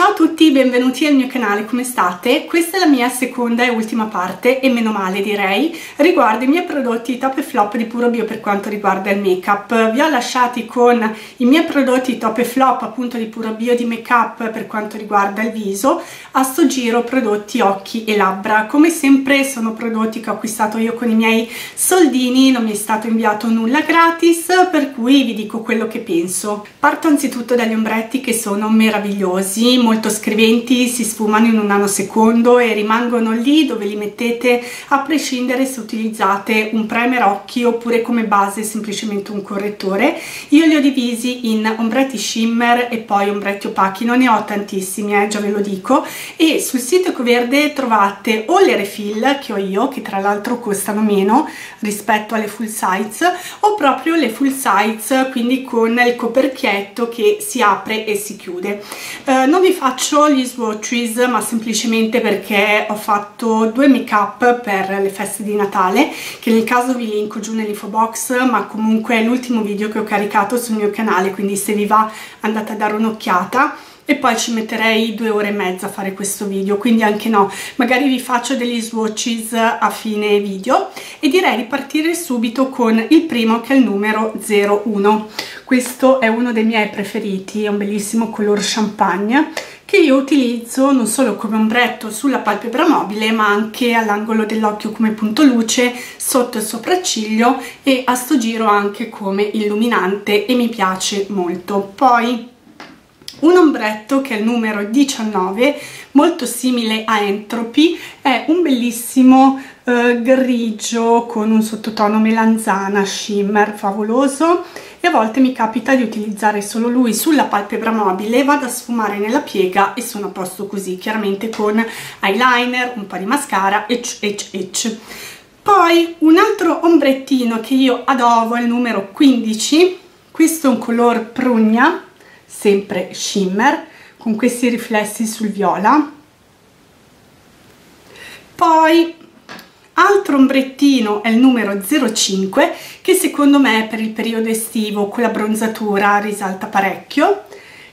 Ciao a tutti, benvenuti al mio canale, come state? Questa è la mia seconda e ultima parte, e meno male direi, riguardo i miei prodotti top e flop di Puro Bio per quanto riguarda il make up. Vi ho lasciati con i miei prodotti top e flop appunto di Puro Bio di make up per quanto riguarda il viso, a sto giro prodotti occhi e labbra. Come sempre sono prodotti che ho acquistato io con i miei soldini, non mi è stato inviato nulla gratis, per cui vi dico quello che penso. Parto anzitutto dagli ombretti che sono meravigliosi, molto scriventi, si sfumano in un nanosecondo e rimangono lì dove li mettete a prescindere se utilizzate un primer occhi oppure come base semplicemente un correttore. Io li ho divisi in ombretti shimmer e poi ombretti opachi, non ne ho tantissimi, eh, già ve lo dico, e sul sito Ecoverde trovate o le refill che ho io, che tra l'altro costano meno rispetto alle full size, o proprio le full size, quindi con il coperchietto che si apre e si chiude. Eh, non vi faccio gli swatches ma semplicemente perché ho fatto due make up per le feste di Natale che nel caso vi linko giù nell'info box ma comunque è l'ultimo video che ho caricato sul mio canale quindi se vi va andate a dare un'occhiata. E poi ci metterei due ore e mezza a fare questo video quindi anche no. Magari vi faccio degli swatches a fine video e direi di partire subito con il primo che è il numero 01 questo è uno dei miei preferiti è un bellissimo color champagne che io utilizzo non solo come ombretto sulla palpebra mobile ma anche all'angolo dell'occhio come punto luce sotto il sopracciglio e a sto giro anche come illuminante e mi piace molto. Poi un ombretto che è il numero 19 molto simile a Entropy è un bellissimo eh, grigio con un sottotono melanzana shimmer favoloso e a volte mi capita di utilizzare solo lui sulla palpebra mobile vado a sfumare nella piega e sono a posto così chiaramente con eyeliner un po' di mascara ecc ecc ecc. Poi un altro ombrettino che io adoro è il numero 15 questo è un color prugna sempre shimmer con questi riflessi sul viola. Poi altro ombrettino è il numero 05 che secondo me per il periodo estivo con la bronzatura risalta parecchio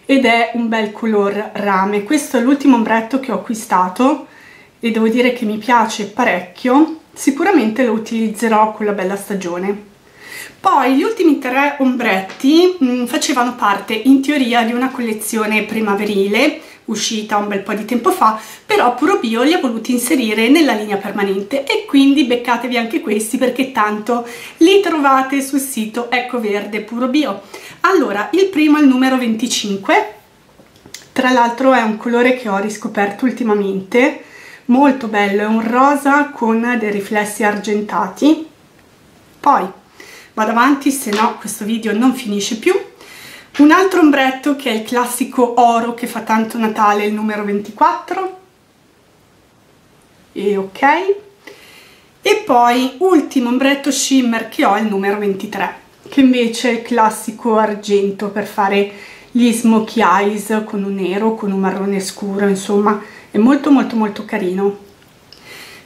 ed è un bel color rame. Questo è l'ultimo ombretto che ho acquistato e devo dire che mi piace parecchio. Sicuramente lo utilizzerò con la bella stagione. Poi gli ultimi tre ombretti mh, mm, facevano parte in teoria di una collezione primaverile uscita un bel po' di tempo fa, però Puro Bio li ha voluti inserire nella linea permanente e quindi beccatevi anche questi perché tanto li trovate sul sito Ecco Verde Puro Bio. Allora, il primo è il numero 25, tra l'altro è un colore che ho riscoperto ultimamente, molto bello, è un rosa con dei riflessi argentati. Poi vado avanti se no questo video non finisce più un altro ombretto che è il classico oro che fa tanto Natale il numero 24 e ok. E poi ultimo ombretto shimmer che ho il numero 23 che invece è il classico argento per fare gli smokey eyes con un nero, con un marrone scuro, insomma è molto molto molto carino.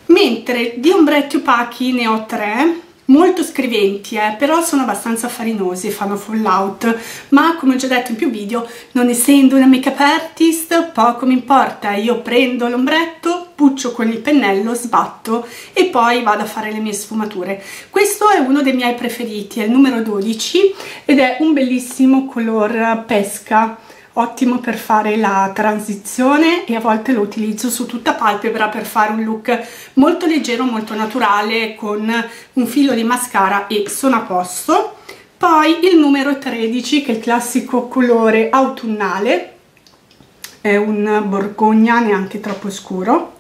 Mentre di ombretti opachi ne ho tre molto scriventi eh, però sono abbastanza farinosi fanno fallout ma come ho già detto in più video non essendo una make up artist poco mi importa. Io prendo l'ombretto puccio con il pennello sbatto e poi vado a fare le mie sfumature. Questo è uno dei miei preferiti è il numero 12 ed è un bellissimo color pesca ottimo per fare la transizione e a volte lo utilizzo su tutta palpebra per fare un look molto leggero, molto naturale con un filo di mascara e sono a posto. Poi il numero 13 che è il classico colore autunnale, è un borgogna neanche troppo scuro.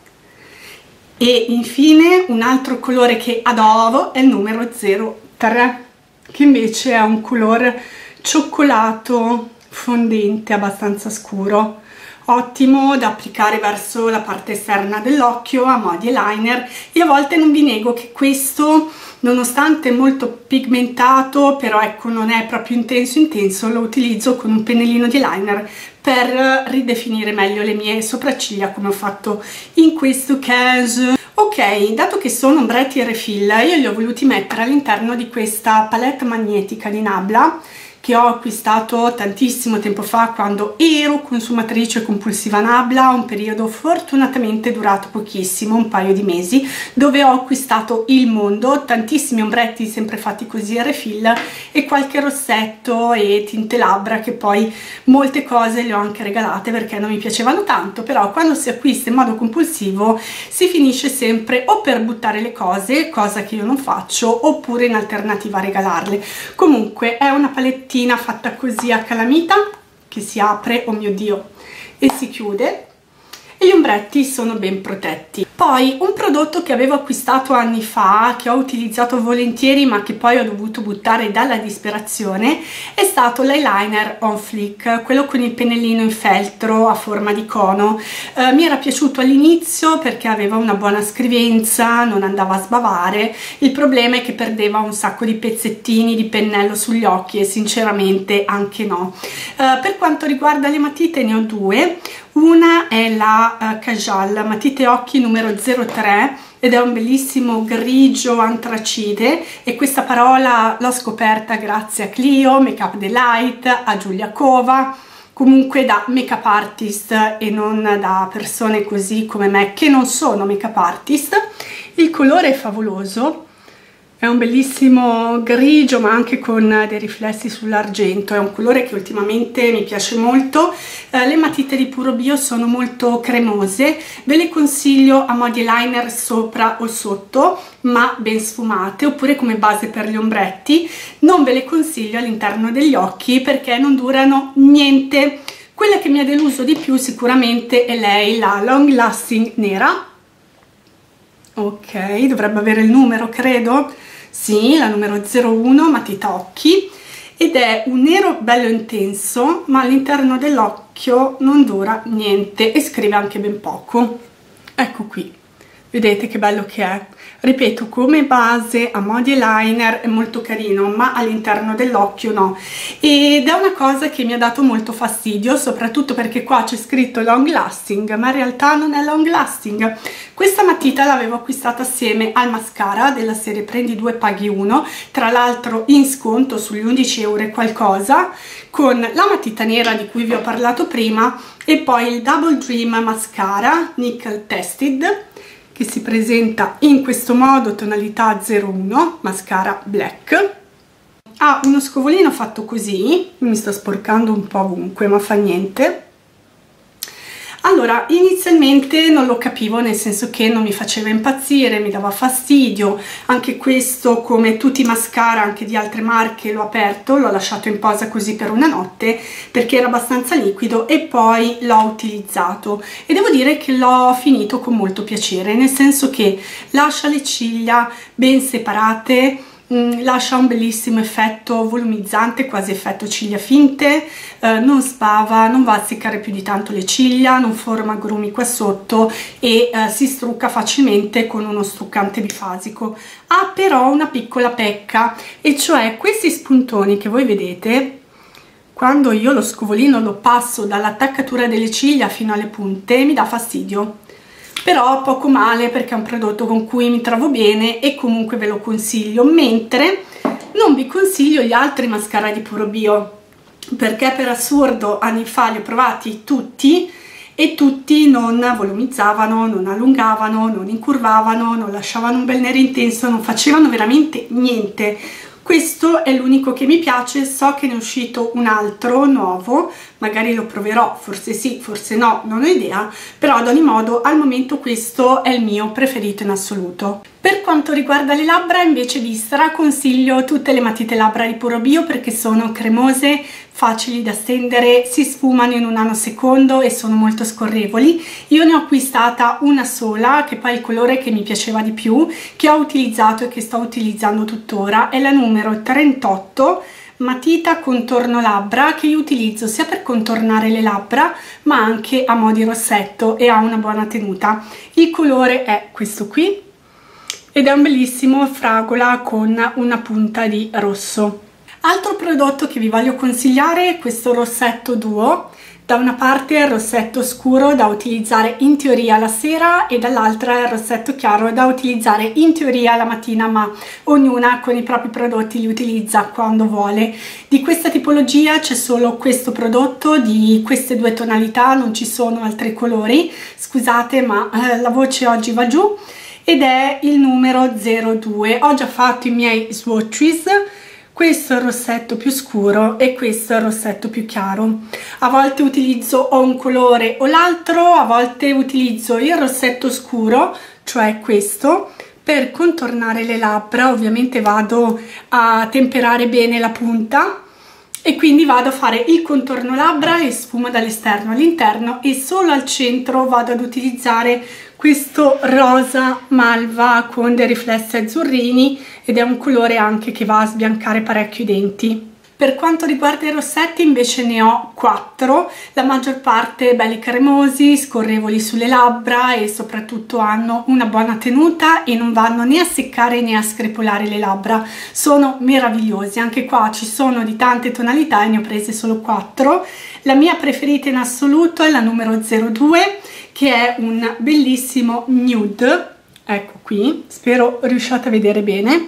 E infine un altro colore che adoro è il numero 03 che invece è un colore cioccolato fondente abbastanza scuro. Ottimo da applicare verso la parte esterna dell'occhio a mo' di eyeliner. E a volte non vi nego che questo nonostante molto pigmentato però ecco non è proprio intenso intenso lo utilizzo con un pennellino di eyeliner per ridefinire meglio le mie sopracciglia come ho fatto in questo caso ok dato che sono ombretti e refill io li ho voluti mettere all'interno di questa palette magnetica di Nabla che ho acquistato tantissimo tempo fa quando ero consumatrice compulsiva Nabla, un periodo fortunatamente durato pochissimo, un paio di mesi, dove ho acquistato il mondo, tantissimi ombretti sempre fatti così a refill e qualche rossetto e tinte labbra che poi molte cose le ho anche regalate perché non mi piacevano tanto, però quando si acquista in modo compulsivo si finisce sempre o per buttare le cose, cosa che io non faccio, oppure in alternativa regalarle. Comunque è una palettina fatta così a calamita che si apre, oh mio dio, e si chiude e gli ombretti sono ben protetti. Poi un prodotto che avevo acquistato anni fa, che ho utilizzato volentieri ma che poi ho dovuto buttare dalla disperazione, è stato l'eyeliner On Flick, quello con il pennellino in feltro a forma di cono. Eh, mi era piaciuto all'inizio perché aveva una buona scrivenza, non andava a sbavare, il problema è che perdeva un sacco di pezzettini di pennello sugli occhi e sinceramente anche no. Eh, per quanto riguarda le matite ne ho due, una è la uh, Kajal matite occhi numero 03 ed è un bellissimo grigio antracide e questa parola l'ho scoperta grazie a Clio, Make Up Delight, a Giulia Cova comunque da make up artist e non da persone così come me che non sono make up artist. Il colore è favoloso è un bellissimo grigio ma anche con dei riflessi sull'argento, è un colore che ultimamente mi piace molto. Eh, le matite di Puro Bio sono molto cremose, ve le consiglio a modi liner sopra o sotto ma ben sfumate oppure come base per gli ombretti. Non ve le consiglio all'interno degli occhi perché non durano niente. Quella che mi ha deluso di più sicuramente è lei, la Long Lasting Nera. Ok, dovrebbe avere il numero credo sì, la numero 01 matita occhi ed è un nero bello intenso ma all'interno dell'occhio non dura niente e scrive anche ben poco. Ecco qui vedete che bello che è. Ripeto come base a modi liner è molto carino ma all'interno dell'occhio no. Ed è una cosa che mi ha dato molto fastidio soprattutto perché qua c'è scritto long lasting ma in realtà non è long lasting. Questa matita l'avevo acquistata assieme al mascara della serie prendi due paghi uno tra l'altro in sconto sugli 11 euro e qualcosa con la matita nera di cui vi ho parlato prima e poi il double dream mascara nickel tested che si presenta in questo modo tonalità 01 mascara black. Ha uno scovolino fatto così mi sto sporcando un po' ovunque ma fa niente allora, inizialmente non lo capivo, nel senso che non mi faceva impazzire, mi dava fastidio, anche questo come tutti i mascara anche di altre marche l'ho aperto, l'ho lasciato in posa così per una notte perché era abbastanza liquido e poi l'ho utilizzato. E devo dire che l'ho finito con molto piacere, nel senso che lascia le ciglia ben separate, Mm, lascia un bellissimo effetto volumizzante, quasi effetto ciglia finte, eh, non spava, non va a seccare più di tanto le ciglia, non forma grumi qua sotto e eh, si strucca facilmente con uno struccante bifasico. Ha però una piccola pecca e cioè questi spuntoni che voi vedete quando io lo scovolino lo passo dall'attaccatura delle ciglia fino alle punte mi dà fastidio però poco male perché è un prodotto con cui mi trovo bene e comunque ve lo consiglio. Mentre non vi consiglio gli altri mascara di Puro Bio perché per assurdo anni fa li ho provati tutti e tutti non volumizzavano, non allungavano, non incurvavano, non lasciavano un bel nero intenso, non facevano veramente niente questo è l'unico che mi piace, so che ne è uscito un altro nuovo, magari lo proverò, forse sì, forse no, non ho idea, però ad ogni modo al momento questo è il mio preferito in assoluto. Per quanto riguarda le labbra invece vi straconsiglio tutte le matite labbra di Puro Bio perché sono cremose, facili da stendere, si sfumano in un nanosecondo e sono molto scorrevoli. Io ne ho acquistata una sola che poi è il colore che mi piaceva di più, che ho utilizzato e che sto utilizzando tuttora, è la numero 38 matita contorno labbra che io utilizzo sia per contornare le labbra ma anche a mo' di rossetto e ha una buona tenuta. Il colore è questo qui ed è un bellissimo fragola con una punta di rosso. Altro prodotto che vi voglio consigliare è questo rossetto duo da una parte il rossetto scuro da utilizzare in teoria la sera e dall'altra il rossetto chiaro da utilizzare in teoria la mattina ma ognuna con i propri prodotti li utilizza quando vuole. Di questa tipologia c'è solo questo prodotto di queste due tonalità, non ci sono altri colori, scusate ma eh, la voce oggi va giù ed è il numero 02. Ho già fatto i miei swatches questo è il rossetto più scuro e questo è il rossetto più chiaro a volte utilizzo o un colore o l'altro a volte utilizzo il rossetto scuro cioè questo per contornare le labbra ovviamente vado a temperare bene la punta e quindi vado a fare il contorno labbra e sfuma dall'esterno all'interno e solo al centro vado ad utilizzare questo rosa malva con dei riflessi azzurrini ed è un colore anche che va a sbiancare parecchio i denti. Per quanto riguarda i rossetti invece ne ho 4, la maggior parte belli cremosi, scorrevoli sulle labbra e soprattutto hanno una buona tenuta e non vanno né a seccare né a screpolare le labbra. Sono meravigliosi, anche qua ci sono di tante tonalità e ne ho prese solo 4. La mia preferita in assoluto è la numero 02 che è un bellissimo nude, ecco qui, spero riusciate a vedere bene,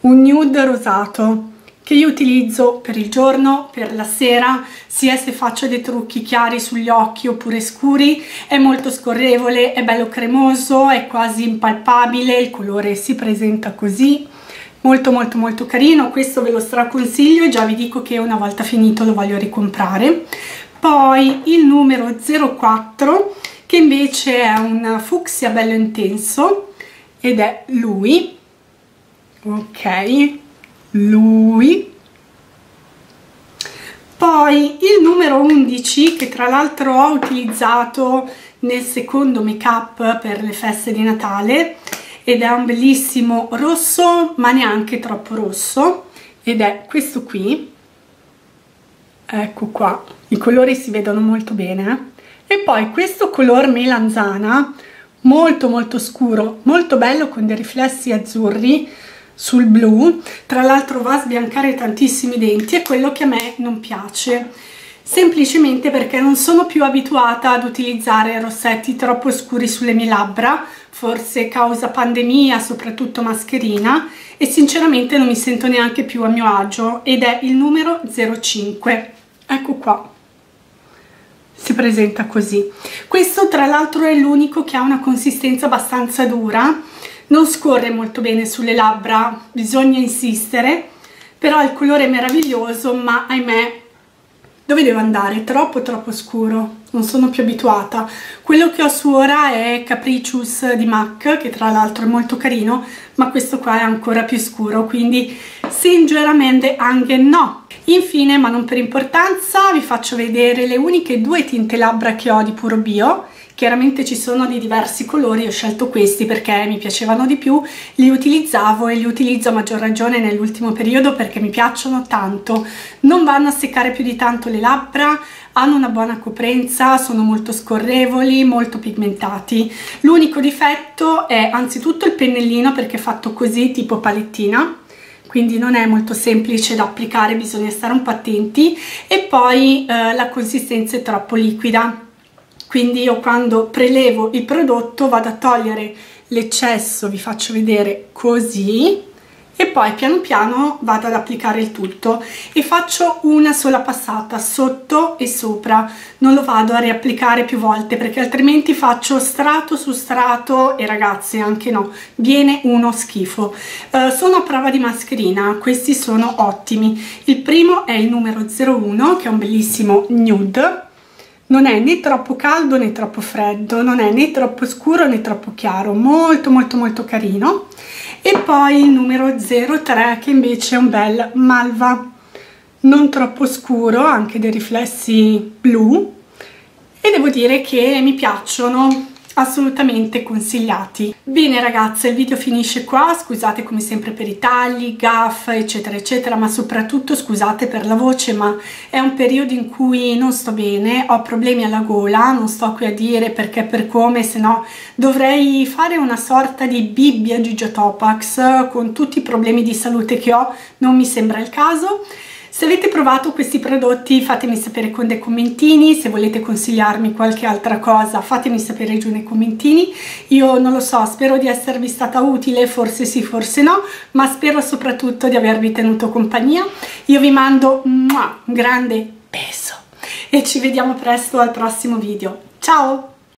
un nude rosato che io utilizzo per il giorno, per la sera, sia se faccio dei trucchi chiari sugli occhi oppure scuri, è molto scorrevole, è bello cremoso, è quasi impalpabile, il colore si presenta così, molto molto molto carino, questo ve lo straconsiglio e già vi dico che una volta finito lo voglio ricomprare. Poi il numero 04 che invece è un fucsia bello intenso ed è lui. Ok lui. Poi il numero 11 che tra l'altro ho utilizzato nel secondo make up per le feste di Natale ed è un bellissimo rosso ma neanche troppo rosso ed è questo qui. Ecco qua i colori si vedono molto bene eh? E poi questo color melanzana molto molto scuro molto bello con dei riflessi azzurri sul blu. Tra l'altro va a sbiancare tantissimi denti è quello che a me non piace. Semplicemente perché non sono più abituata ad utilizzare rossetti troppo scuri sulle mie labbra forse causa pandemia soprattutto mascherina e sinceramente non mi sento neanche più a mio agio ed è il numero 05 ecco qua si presenta così. Questo tra l'altro è l'unico che ha una consistenza abbastanza dura. Non scorre molto bene sulle labbra bisogna insistere però il colore è meraviglioso ma ahimè dove devo andare? troppo troppo scuro non sono più abituata quello che ho su ora è Capricious di MAC che tra l'altro è molto carino ma questo qua è ancora più scuro quindi sinceramente anche no Infine, ma non per importanza, vi faccio vedere le uniche due tinte labbra che ho di Puro Bio. Chiaramente ci sono di diversi colori, ho scelto questi perché mi piacevano di più, li utilizzavo e li utilizzo a maggior ragione nell'ultimo periodo perché mi piacciono tanto. Non vanno a seccare più di tanto le labbra, hanno una buona coprenza, sono molto scorrevoli, molto pigmentati. L'unico difetto è anzitutto il pennellino perché è fatto così tipo palettina quindi non è molto semplice da applicare, bisogna stare un po' attenti e poi eh, la consistenza è troppo liquida quindi io quando prelevo il prodotto vado a togliere l'eccesso, vi faccio vedere così e poi piano piano vado ad applicare il tutto. E faccio una sola passata sotto e sopra. Non lo vado a riapplicare più volte perché altrimenti faccio strato su strato e ragazzi anche no viene uno schifo. Uh, sono a prova di mascherina questi sono ottimi. Il primo è il numero 01 che è un bellissimo nude non è né troppo caldo né troppo freddo non è né troppo scuro né troppo chiaro molto molto molto carino. E poi il numero 03 che invece è un bel malva. Non troppo scuro anche dei riflessi blu. E devo dire che mi piacciono assolutamente consigliati. Bene ragazze, il video finisce qua, scusate come sempre per i tagli, gaff, eccetera eccetera, ma soprattutto scusate per la voce, ma è un periodo in cui non sto bene, ho problemi alla gola, non sto qui a dire perché per come, se no dovrei fare una sorta di bibbia Gigio Topax con tutti i problemi di salute che ho, non mi sembra il caso. Se avete provato questi prodotti fatemi sapere con dei commentini, se volete consigliarmi qualche altra cosa fatemi sapere giù nei commentini. Io non lo so, spero di esservi stata utile, forse sì, forse no, ma spero soprattutto di avervi tenuto compagnia. Io vi mando un grande beso e ci vediamo presto al prossimo video. Ciao!